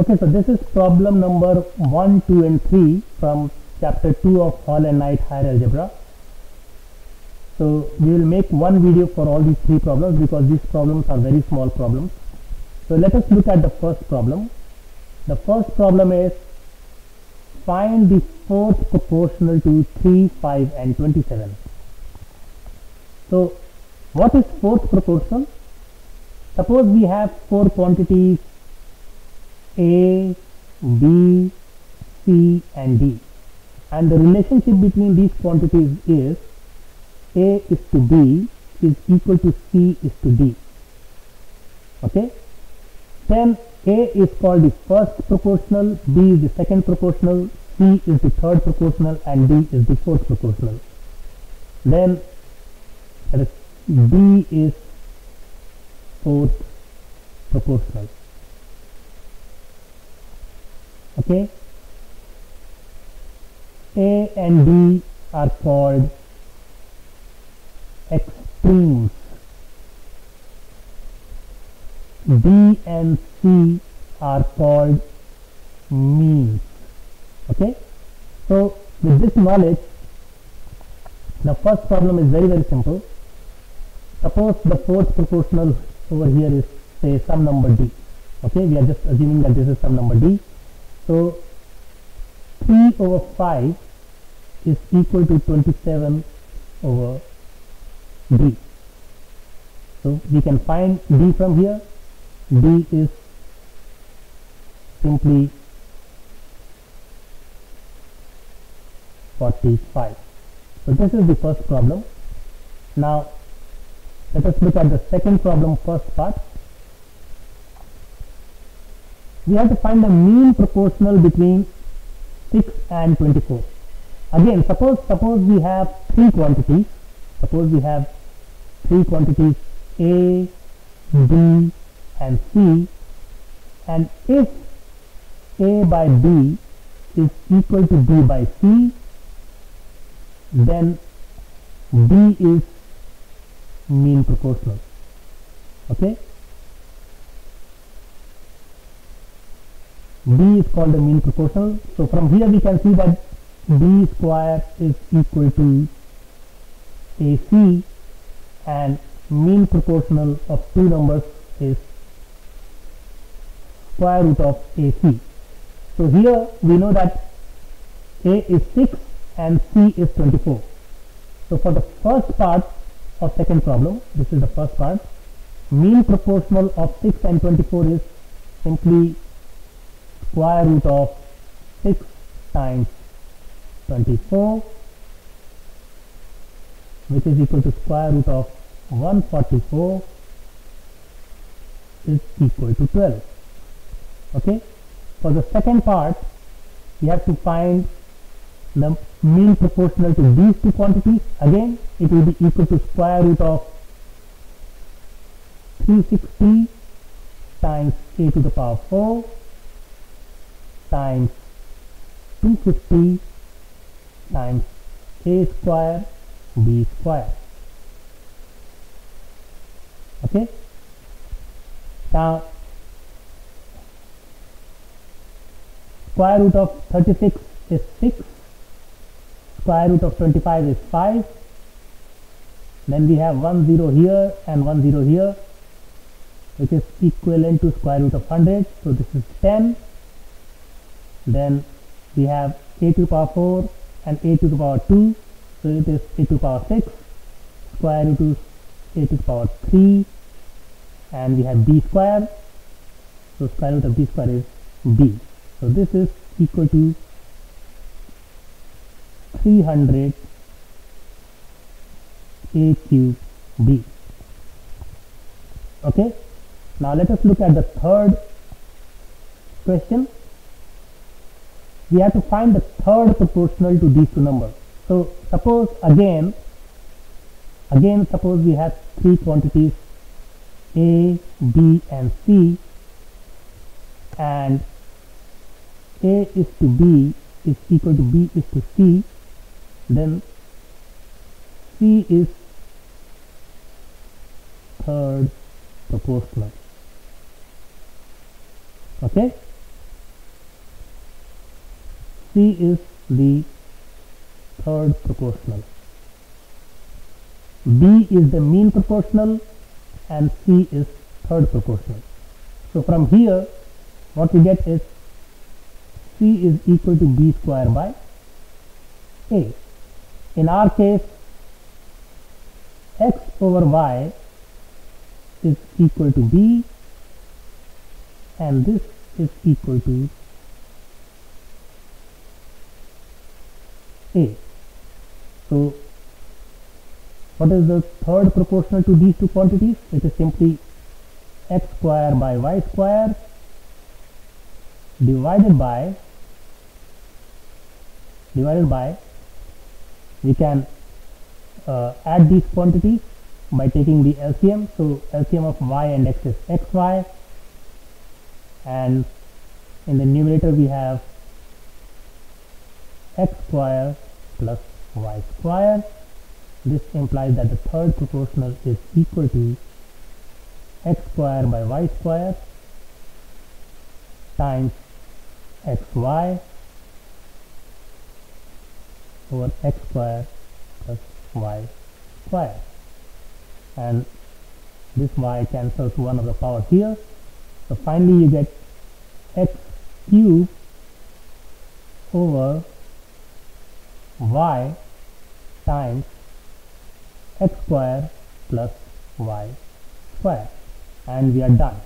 Okay, so this is problem number 1, 2 and 3 from chapter 2 of Hall and Knight higher algebra. So we will make one video for all these three problems because these problems are very small problems. So let us look at the first problem. The first problem is find the fourth proportional to 3, 5 and 27. So what is fourth proportional? Suppose we have four quantities A, B, C and D and the relationship between these quantities is A is to B is equal to C is to D. Okay. Then A is called the first proportional, B is the second proportional, C is the third proportional and D is the fourth proportional. Then B is fourth proportional. Okay. A and B are called extremes. B and C are called means. Okay. So with this knowledge, the first problem is very very simple. Suppose the fourth proportional over here is say some number d. Okay, we are just assuming that this is some number d. So 3 over 5 is equal to 27 over d. So we can find d from here. d is simply 45. So this is the first problem. Now let us look at the second problem first part. We have to find the mean proportional between 6 and 24. Again, suppose suppose we have three quantities. Suppose we have three quantities A, B and C and if A by B is equal to B by C then B is mean proportional okay b is called the mean proportional. So from here we can see that b square is equal to ac and mean proportional of two numbers is square root of ac so here we know that a is 6 and c is 24 so for the first part of second problem this is the first part mean proportional of 6 and 24 is simply square root of 6 times 24 which is equal to square root of 144 is equal to 12 okay? For the second part we have to find the mean proportional to these two quantities. Again it will be equal to square root of 360 times a to the power 4 times 250 times a square b square. Okay? Now square root of 36 is 6 square root of 25 is 5 then we have 1 0 here and 1 0 here which is equivalent to square root of 100 so this is 10 then we have a to the power 4 and a to the power 2 so it is a to the power 6 square root of a to the power 3 and we have b square. So square root of b square is b. So this is equal to 300 a cube b. Okay? Now let us look at the third question we have to find the third proportional to these two numbers. So suppose again again suppose we have three quantities a b and c and a is to b is equal to b is to c then C is third proportional. Okay C is the third proportional. B is the mean proportional and C is third proportional. So from here what we get is C is equal to B square by A. In our case X over Y is equal to B and this is equal to A. So what is the third proportional to these two quantities? It is simply x square by y square divided by divided by we can uh, add these quantities by taking the LCM. So LCM of y and x is xy and in the numerator we have x square plus y square. This implies that the third proportional is equal to x square by y square times xy over x square plus y square and this y cancels one of the power here so finally you get x cube over y times x square plus y square. And we are done